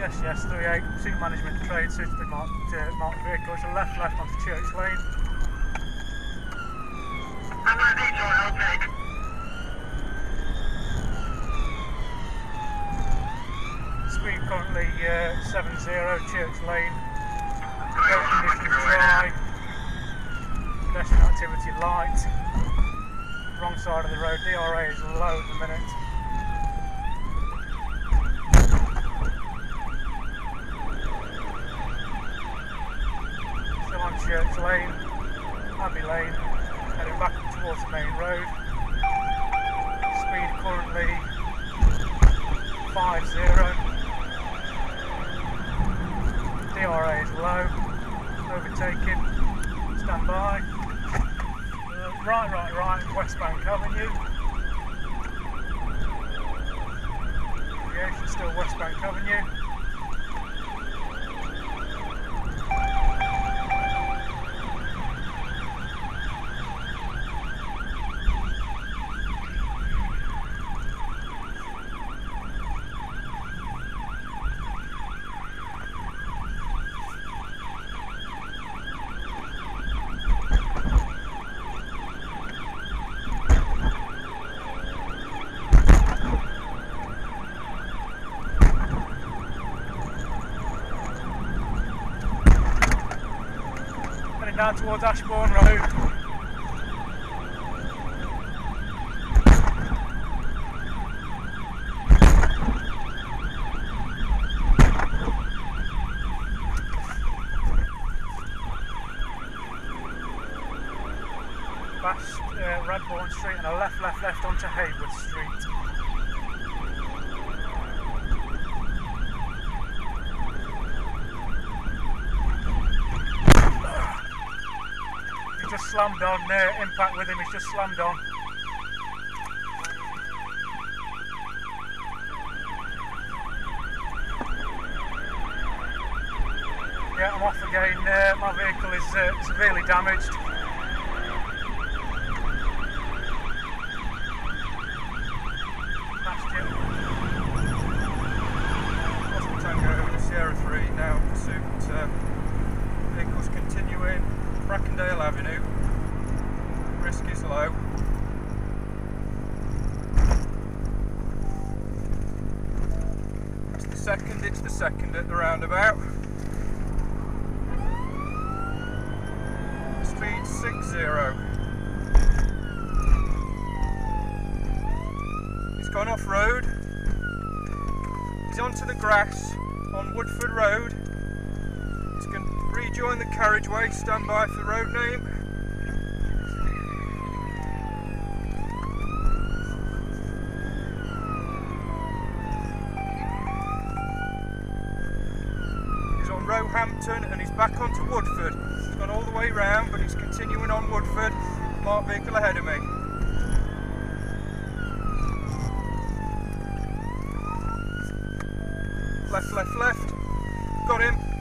Yes, yes, 38. Seat management trade suitably marked, uh, marked vehicle. It's a left, left onto Church Lane. To detour, I'll take. Speed currently uh, 70, Church Lane. Road conditions making my way dry. Pedestrian activity light. Wrong side of the road. DRA is low at the minute. Still on Church Lane, Abbey Lane, heading back towards the main road. Speed currently 50. DRA is low, overtaking, stand by. Uh, right, right, right, West Bank Avenue. Aviation still West Bank Avenue. Down towards Ashbourne Road. Past uh, Radbourne Street and a left, left, left onto Haywood Street. Just slammed on, uh, impact with him, he's just slammed on. Yeah, I'm off again. Uh, my vehicle is uh, severely damaged. Tango Sierra 3 now pursuit. Uh, vehicles continuing Brackendale Avenue. Risk is low. It's the second, it's the second at the roundabout. Speed 60. He's gone off road. He's onto the grass on Woodford Road. Rejoin the carriageway. Stand by for road name. He's on Roehampton and he's back onto Woodford. He's gone all the way round, but he's continuing on Woodford. Marked vehicle ahead of me. Left, left, left. Got him.